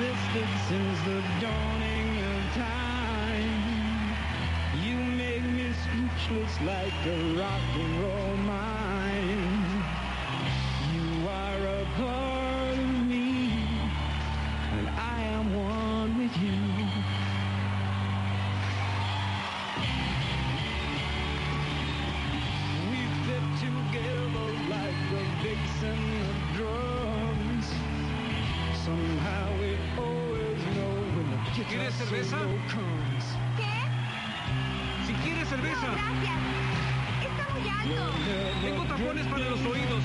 since the dawning of time. You make me speechless like a rock and roll mine. ¿Quieres cerveza? ¿Qué? Si quieres No, cerveza, gracias. Está muy alto. tengo tapones para los oídos.